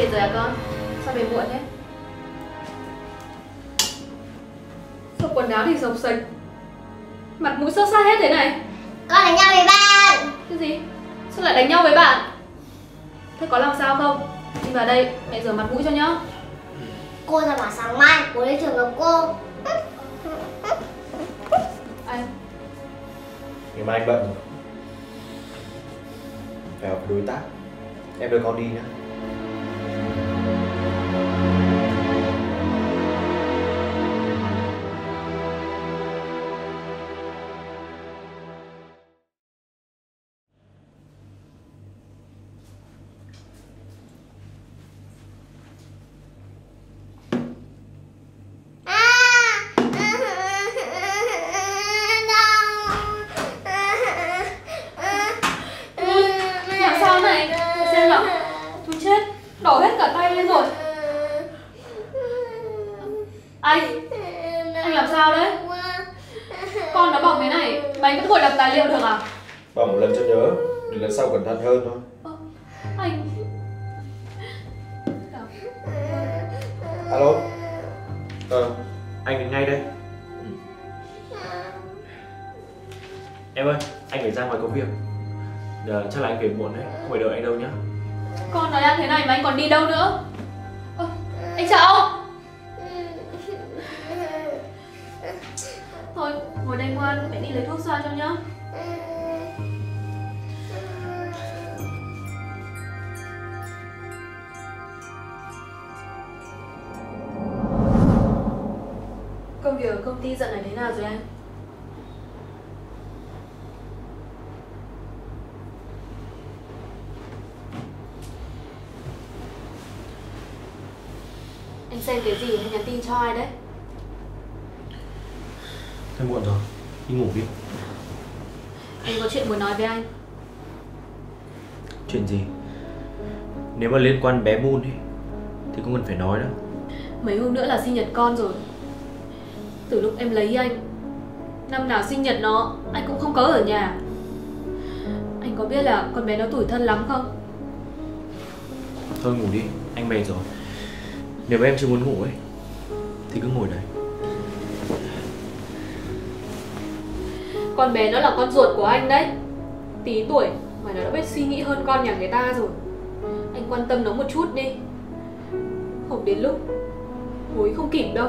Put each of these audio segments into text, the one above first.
về rồi à con? Sao về muộn thế? Sao quần áo thì sộc sạch Mặt mũi sơ sát hết thế này Con đánh nhau với bạn Cái gì? Sao lại đánh nhau với bạn? Thế có làm sao không? Đi vào đây, mẹ rửa mặt mũi cho nhá Cô ra bảo sáng mai cô đến trường gặp cô Anh ngày mai anh bận rồi phải gặp đối tác em đưa con đi nhá Làm alo. Ờ anh đến ngay đây. Em ơi anh phải ra ngoài có việc. Giờ, chắc là anh về muộn đấy không phải đợi anh đâu nhá. Con nói đang thế này mà anh còn đi đâu nữa? Anh Anh ông. Thôi, ngồi đây ngoan, mẹ đi lấy thuốc xoa cho nhá. Nào rồi anh? Anh xem cái gì hay nhắn tin cho ai đấy? thôi muộn rồi đi ngủ đi. Anh có chuyện muốn nói với anh. Chuyện gì? Nếu mà liên quan bé Moon ấy thì không cần phải nói đâu Mấy hôm nữa là sinh nhật con rồi Từ lúc em lấy anh. Năm nào sinh nhật nó Anh cũng không có ở nhà. Anh có biết là con bé nó tủi thân lắm không? thôi ngủ đi anh mệt rồi. Nếu em chưa muốn ngủ ấy thì cứ ngồi đấy. Con bé nó là con ruột của anh đấy. Tí tuổi mà nó đã biết suy nghĩ hơn con nhà người ta rồi. Anh quan tâm nó một chút đi. Không đến lúc Hối không kịp đâu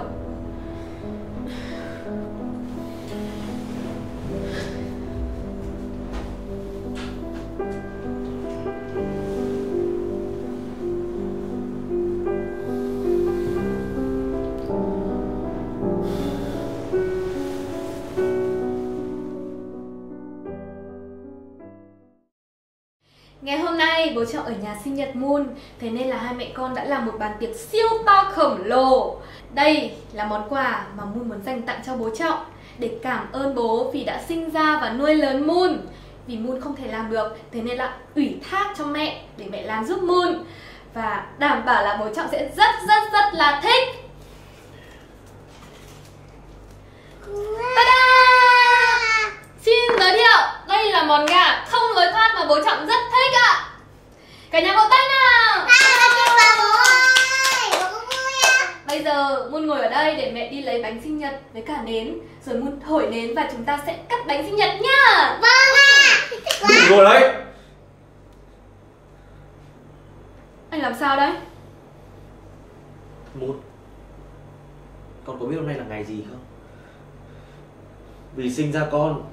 nay bố Trọng ở nhà sinh nhật Moon. Thế nên là hai mẹ con đã làm một bàn tiệc siêu to khổng lồ. Đây là món quà mà Moon muốn dành tặng cho bố Trọng Để cảm ơn bố vì đã sinh ra và nuôi lớn Moon. Vì Moon không thể làm được Thế nên là ủy thác cho mẹ để mẹ làm giúp Moon. Và đảm bảo là bố Trọng sẽ rất rất rất là thích. Ta-da! Xin giới thiệu, đây là món gà không lối thoát mà bố Trọng rất thích ạ. Cả nhà vỗ tay nào. Bây giờ Moon ngồi ở đây để mẹ đi lấy bánh sinh nhật với cả nến. Rồi Moon thổi nến và chúng ta sẽ cắt bánh sinh nhật nhá ngủ rồi đấy. Anh làm sao đấy? Moon Con có biết hôm nay là ngày gì không? Vì sinh ra con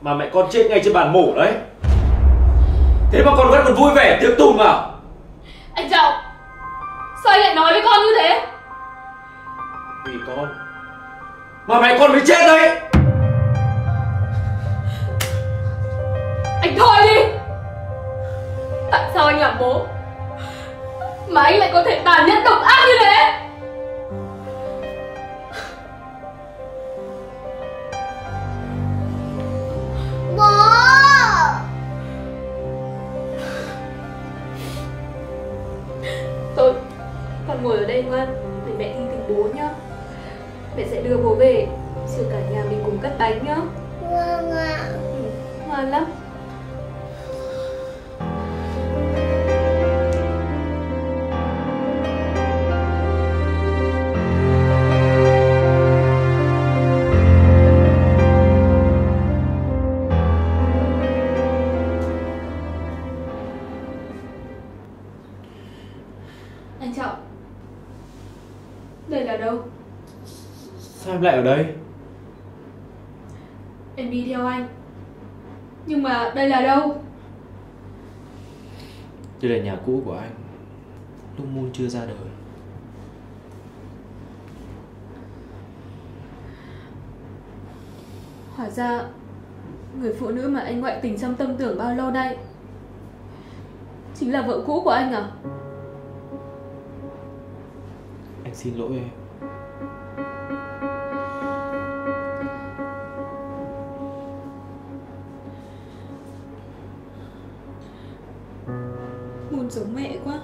Mà mẹ con chết ngay trên bàn mổ đấy Thế mà con vẫn còn vui vẻ tiệc tùng à? Anh Trọng Sao anh lại nói với con như thế? Vì con. Mà mẹ con mới chết đấy. Anh thôi đi. Tại sao anh làm bố Mà anh lại có thể tàn nhẫn độc ác như thế Ngoan Để mẹ đi tìm bố nhá. Mẹ sẽ đưa bố về Rồi cả nhà mình cùng cắt bánh nhá. Vâng ạ. Ừ, Ngoan lắm Em đi theo anh Nhưng mà đây là đâu? Đây là nhà cũ của anh Lúc Moon chưa ra đời Hóa ra Người phụ nữ mà anh ngoại tình trong tâm tưởng bao lâu nay Chính là vợ cũ của anh à? Anh xin lỗi em giống mẹ quá.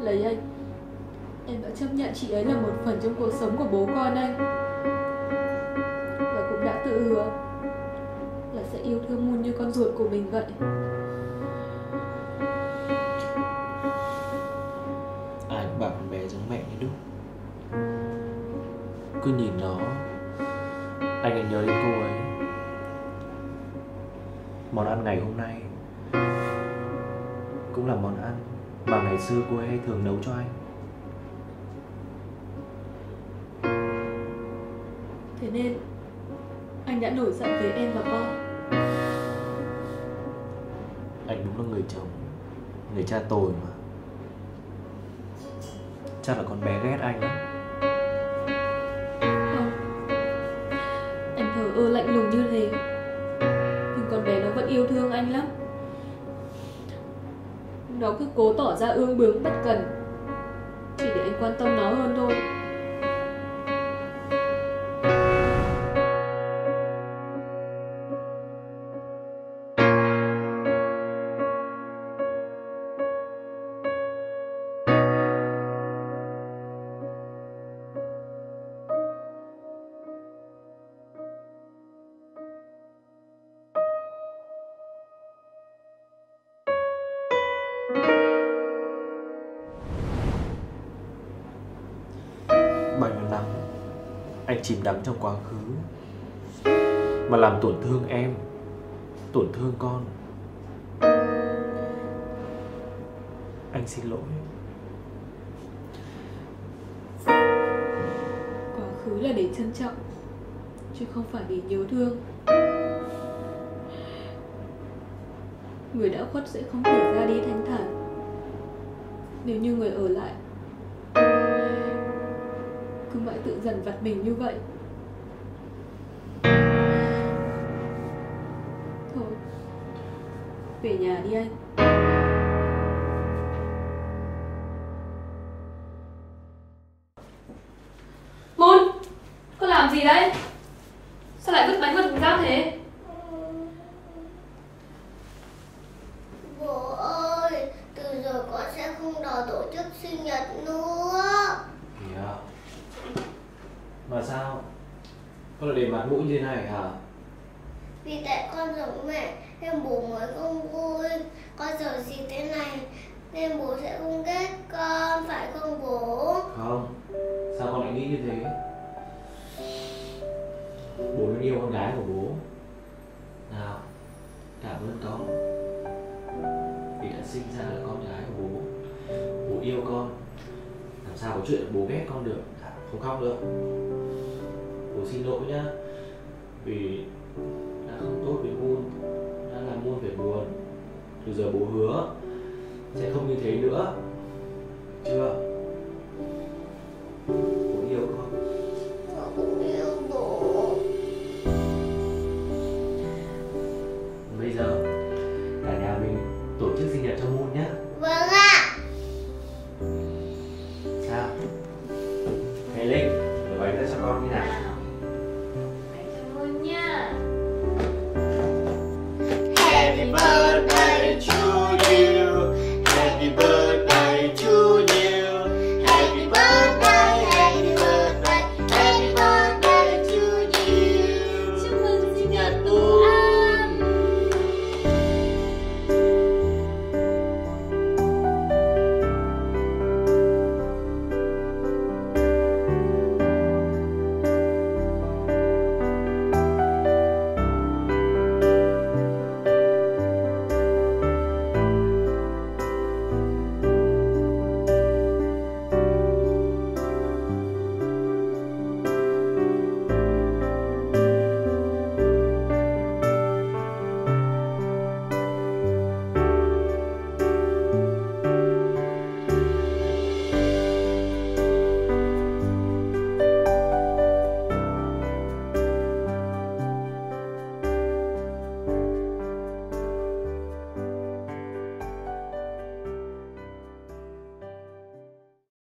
Lấy anh. Em đã chấp nhận chị ấy là một phần trong cuộc sống của bố con anh. Và cũng đã tự hứa Là sẽ yêu thương Moon như con ruột của mình vậy. Ai cũng bảo con bé giống mẹ như đúc. Cứ nhìn nó. Anh lại nhớ đến cô ấy. Món ăn ngày hôm nay Cũng là món ăn Mà ngày xưa cô ấy hay thường nấu cho anh. Thế nên Anh đã nổi giận với em và con. Anh đúng là người chồng Người cha tồi mà. Chắc là con bé ghét anh lắm Nó cứ cố tỏ ra ương bướng bất cần. Chỉ để anh quan tâm nó hơn thôi. Anh chìm đắm trong quá khứ. Mà làm tổn thương em, Tổn thương con. Anh xin lỗi. Quá khứ là để trân trọng, Chứ không phải để nhớ thương. Người đã khuất sẽ không thể ra đi thanh thản. Nếu như người ở lại cứ mãi tự dần vặt mình như vậy. Thôi Về nhà đi anh. Thế này hả? Vì tại con giống mẹ nên bố mới không vui. Con sợ gì thế này nên bố sẽ không ghét con, phải không bố? Không. Sao con lại nghĩ như thế? Bố luôn yêu con gái của bố. Nào Cảm ơn con. Vì đã sinh ra là con gái của bố. Bố yêu con. Làm sao có chuyện bố ghét con được? Không khóc nữa. Bố xin lỗi nhá vì đã không tốt với Moon Đã làm Moon phải buồn. Từ giờ bố hứa Sẽ không như thế nữa. Chưa?